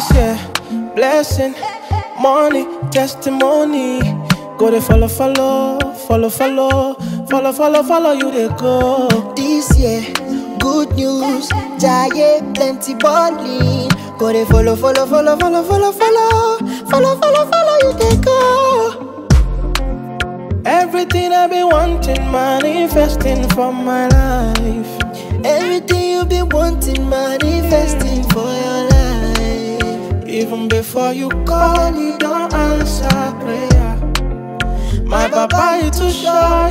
This year, blessing, money, testimony. Go they follow, follow, follow, follow, follow, follow, follow you they go. This year, good news, giant plenty balling. Go they follow, follow, follow, follow, follow, follow, follow, follow, follow you they go. Everything I've been wanting, manifesting for my life. Everything you been wanting, manifesting for. Even before you call, you don't answer prayer. My papa, you too shy,